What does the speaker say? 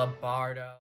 Labardo